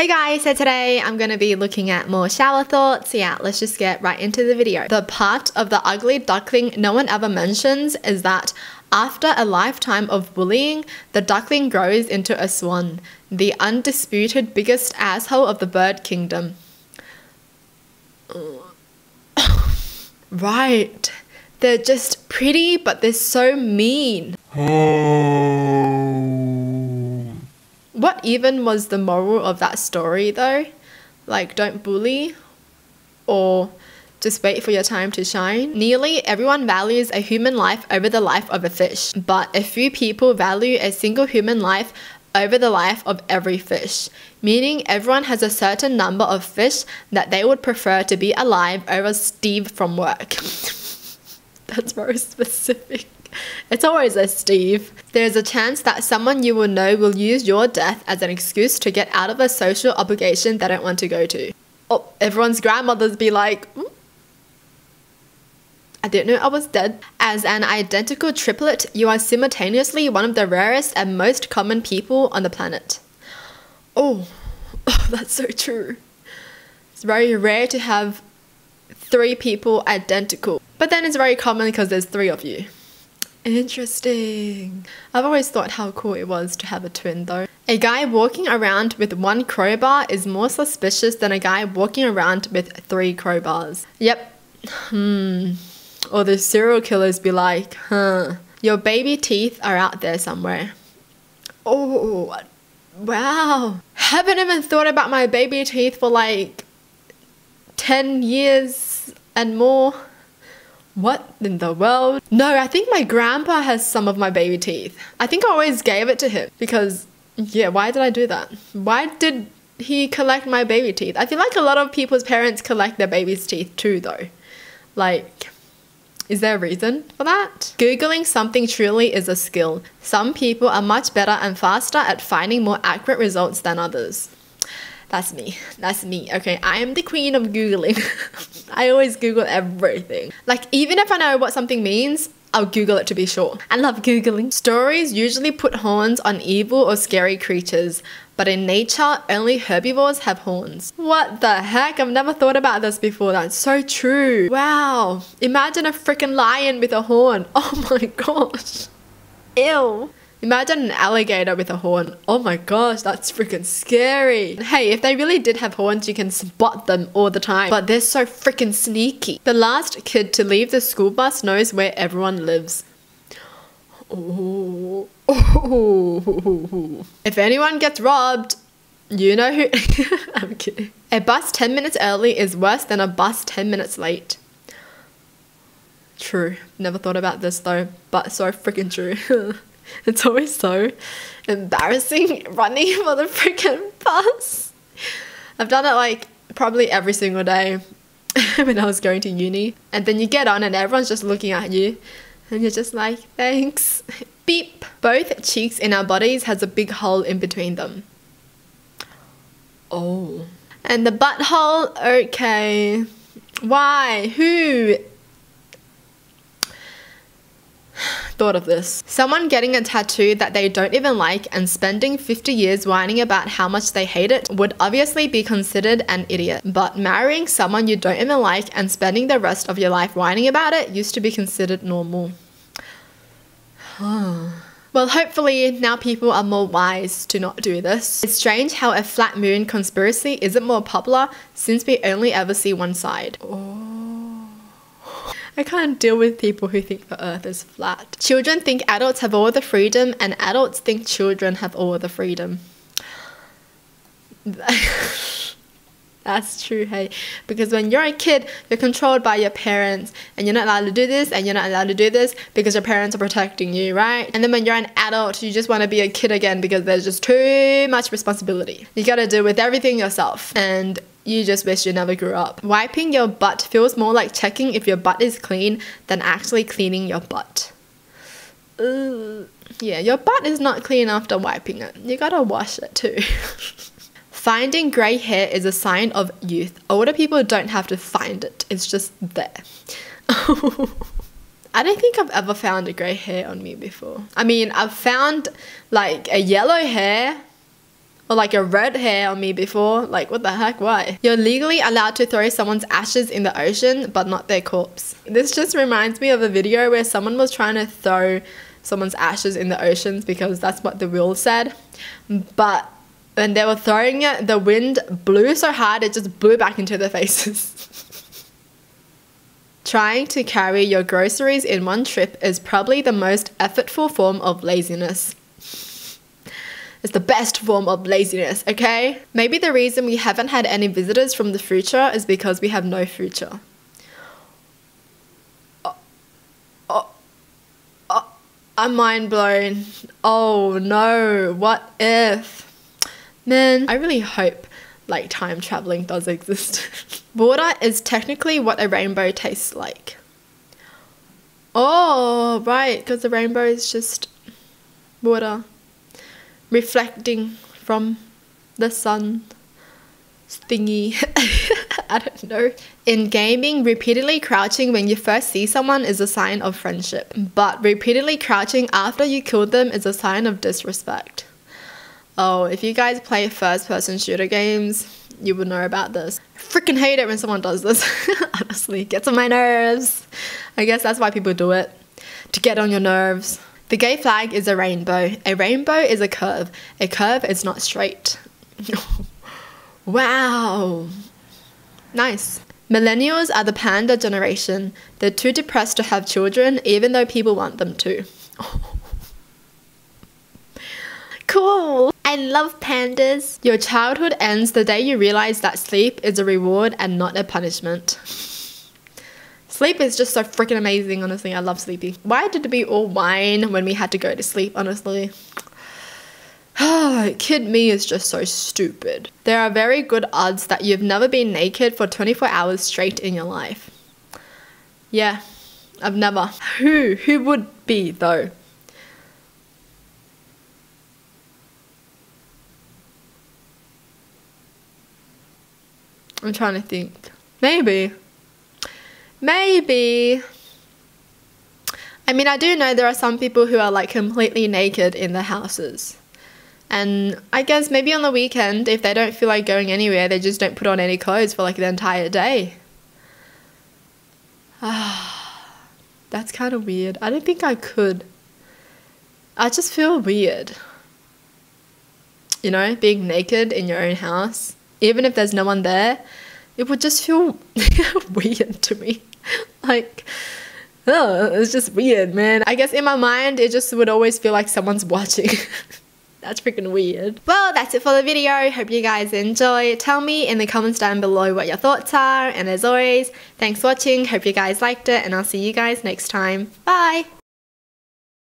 Hey guys, so today I'm going to be looking at more shower thoughts. Yeah, let's just get right into the video. The part of the ugly duckling no one ever mentions is that after a lifetime of bullying, the duckling grows into a swan, the undisputed biggest asshole of the bird kingdom. right. They're just pretty, but they're so mean. Oh. What even was the moral of that story though? Like, don't bully or just wait for your time to shine. Nearly everyone values a human life over the life of a fish, but a few people value a single human life over the life of every fish, meaning everyone has a certain number of fish that they would prefer to be alive over Steve from work. That's very specific. It's always a Steve. There's a chance that someone you will know will use your death as an excuse to get out of a social obligation they don't want to go to. Oh, everyone's grandmothers be like, mm, I didn't know I was dead. As an identical triplet, you are simultaneously one of the rarest and most common people on the planet. Oh, oh that's so true. It's very rare to have three people identical. But then it's very common because there's three of you. Interesting. I've always thought how cool it was to have a twin though. A guy walking around with one crowbar is more suspicious than a guy walking around with three crowbars. Yep. Hmm. Or the serial killers be like, huh. Your baby teeth are out there somewhere. Oh, wow. Haven't even thought about my baby teeth for like 10 years and more. What in the world? No, I think my grandpa has some of my baby teeth. I think I always gave it to him because, yeah, why did I do that? Why did he collect my baby teeth? I feel like a lot of people's parents collect their baby's teeth too, though. Like, is there a reason for that? Googling something truly is a skill. Some people are much better and faster at finding more accurate results than others. That's me. That's me. Okay, I am the queen of Googling. I always Google everything. Like, even if I know what something means, I'll Google it to be sure. I love Googling. Stories usually put horns on evil or scary creatures, but in nature, only herbivores have horns. What the heck? I've never thought about this before. That's so true. Wow. Imagine a freaking lion with a horn. Oh my gosh. Ew. Imagine an alligator with a horn. Oh my gosh, that's freaking scary. Hey, if they really did have horns, you can spot them all the time. But they're so freaking sneaky. The last kid to leave the school bus knows where everyone lives. Oh. oh. If anyone gets robbed, you know who. I'm kidding. A bus 10 minutes early is worse than a bus 10 minutes late. True. Never thought about this though, but so freaking true. It's always so embarrassing running for the freaking bus. I've done it like probably every single day when I was going to uni. And then you get on and everyone's just looking at you and you're just like, thanks. Beep. Both cheeks in our bodies has a big hole in between them. Oh. And the butthole, okay. Why? Who thought of this. Someone getting a tattoo that they don't even like and spending 50 years whining about how much they hate it would obviously be considered an idiot. But marrying someone you don't even like and spending the rest of your life whining about it used to be considered normal. Well, hopefully now people are more wise to not do this. It's strange how a flat moon conspiracy isn't more popular since we only ever see one side. Oh. I can't deal with people who think the earth is flat. Children think adults have all the freedom, and adults think children have all the freedom. That's true, hey. Because when you're a kid, you're controlled by your parents, and you're not allowed to do this, and you're not allowed to do this because your parents are protecting you, right? And then when you're an adult, you just want to be a kid again because there's just too much responsibility. You gotta deal with everything yourself. And you just wish you never grew up. Wiping your butt feels more like checking if your butt is clean than actually cleaning your butt. Ugh. Yeah, your butt is not clean after wiping it. You gotta wash it too. Finding grey hair is a sign of youth. Older people don't have to find it, it's just there. I don't think I've ever found a grey hair on me before. I mean, I've found like a yellow hair or like a red hair on me before. Like, what the heck? Why? You're legally allowed to throw someone's ashes in the ocean, but not their corpse. This just reminds me of a video where someone was trying to throw someone's ashes in the oceans because that's what the rule said. But when they were throwing it, the wind blew so hard it just blew back into their faces. Trying to carry your groceries in one trip is probably the most effortful form of laziness. It's the best form of laziness, okay? Maybe the reason we haven't had any visitors from the future is because we have no future. Oh, oh, oh, I'm mind blown. Oh no, what if? Man, I really hope like time traveling does exist. Water is technically what a rainbow tastes like. Oh, right, because the rainbow is just water reflecting from the sun thingy. I don't know. In gaming, repeatedly crouching when you first see someone is a sign of friendship, but repeatedly crouching after you killed them is a sign of disrespect. Oh, if you guys play first person shooter games, you would know about this. I freaking hate it when someone does this. Honestly, gets on my nerves. I guess that's why people do it. To get on your nerves. The gay flag is a rainbow. A rainbow is a curve. A curve is not straight. wow. Nice. Millennials are the panda generation. They're too depressed to have children, even though people want them to. Cool. I love pandas. Your childhood ends the day you realize that sleep is a reward and not a punishment. Sleep is just so freaking amazing, honestly. I love sleeping. Why did we be all whine when we had to go to sleep, honestly? Kid me is just so stupid. There are very good odds that you've never been naked for 24 hours straight in your life. Yeah, I've never. Who? Who would be, though? I'm trying to think. Maybe. Maybe. I mean, I do know there are some people who are like completely naked in their houses. And I guess maybe on the weekend, if they don't feel like going anywhere, they just don't put on any clothes for like the entire day. Ah, that's kind of weird. I don't think I could. I just feel weird. You know, being naked in your own house, even if there's no one there, it would just feel weird to me. like, oh, it's just weird, man. I guess in my mind, it just would always feel like someone's watching. That's freaking weird. Well, that's it for the video. Hope you guys enjoy. Tell me in the comments down below what your thoughts are. And as always, thanks for watching. Hope you guys liked it. And I'll see you guys next time. Bye.